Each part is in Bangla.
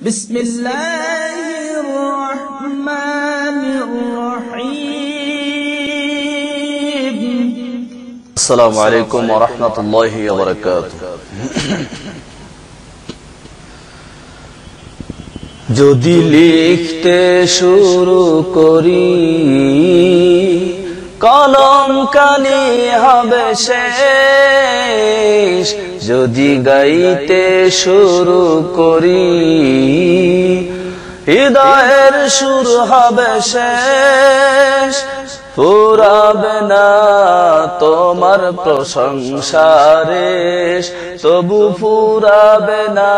بسم الله الرحمن الرحيم السلام عليكم ورحمة الله وبركاته যদি লিখতে শুরু করি কলম কালি হবে শেষ। যদি গাইতে শুরু করি হৃদয়ের শুরু হবে শেষ। ফুরাবে না তোমার প্রশংসারে, তবু ফুরাবে না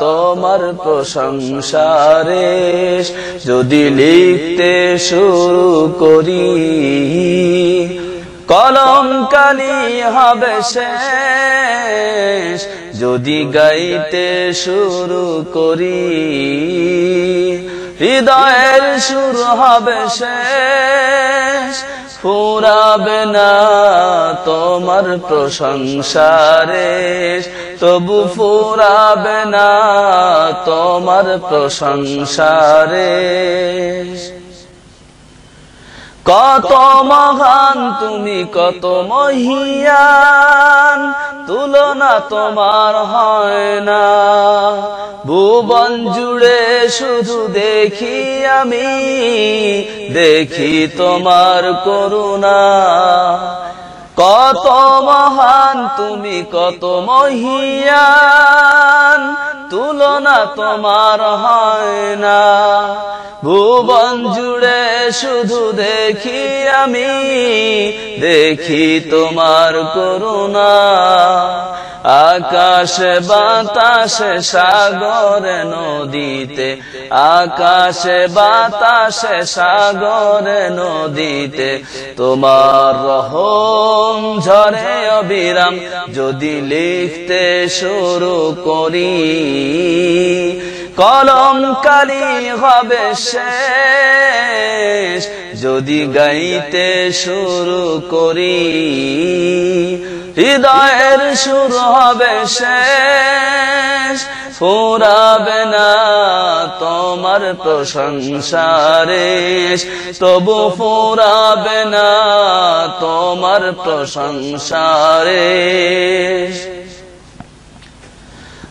তোমার প্রশংসারে। যদি লিখতে শুরু করি কলম কালি হবে শেষ। যদি গাইতে শুরু করি হৃদয়ের সুর হবে শেষ, ফুরাবে না তোমার প্রশংসারে তবু ফুরাবে না তোমার প্রশংসারে কত মহান, তুমি কত মহিয়ান তুলনা তোমার হয় না। ভুবন জুড়ে শুধু দেখি আমি, দেখি তোমার করুণা। কত মহান, তুমি কত মহিয়ান, তুলনা তোমার হয় না। ভুবন জুড়ে শুধু দেখি আমি, দেখি তোমার করুণা। আকাশে বাতাসে সাগরে নদীতে, আকাশে বাতাসে সাগরে নদীতে। তোমার রহম ঝরে অবিরাম, যদি লিখতে শুরু করি কলম কালি হবে শেষ। যদি গাইতে শুরু করি হৃদয়ের সুর হবে শেষ। ফুরাবে না তোমার প্রশংসারে তবু ফুরাবে না তোমার প্রশংসারে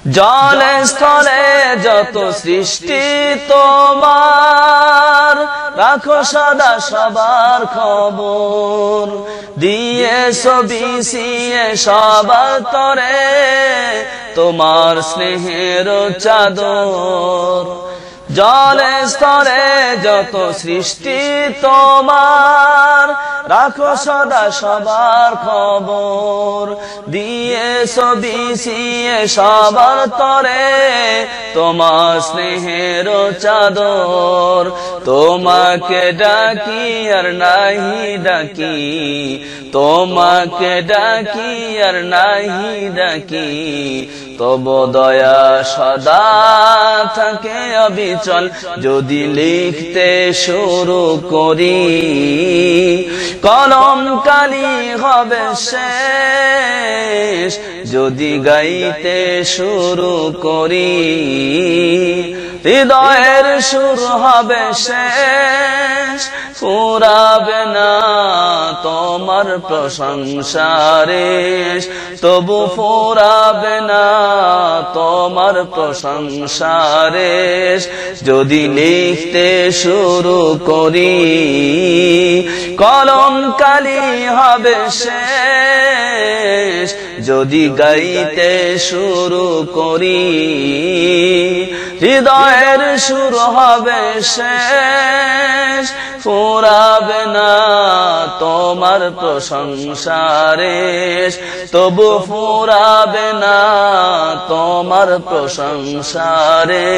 জলে স্থলে যত সৃষ্টি তোমার, রাখো সদা সবার খবর। দিয়ে ছবি সিয়ে সবার তরে, তোমার স্নেহের চাদর। জলে স্তরে যত সৃষ্টি তোমার রাখো সদা সবার খবর। দিয়ে ছবি সিয়ে সবার তরে। তোমার স্নেহের চাদর। তোমাকে ডাকি আর নাহি ডাকি। তোমাকে ডাকি আর নাহি ডাকি। তব দয়া সদা থাকে অবিচল। যদি লিখতে শুরু করি কলম কালি হবে শেষ। যদি গাইতে শুরু করি হৃদয়ের সুর হবে শেষ। ফুরাবে না তোমার প্রশংসারে তবু ফুরাবে না তোমার প্রশংসারে যদি লিখতে শুরু করি কলম কালি হবে শেষ। যদি গাইতে শুরু করি, হৃদয়ের সুর হবে শেষ। ফুরাবে না তোমার প্রশংসারে তবু ফুরাবে না তোমার প্রশংসারে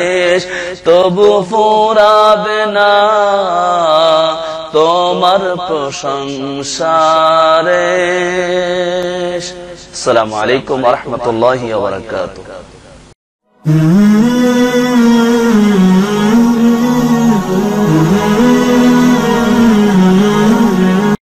তবু ফুরাবে না তোমার প্রশংসারে আসসালামু আলাইকুম রহমতুল্লাহ বরকাত.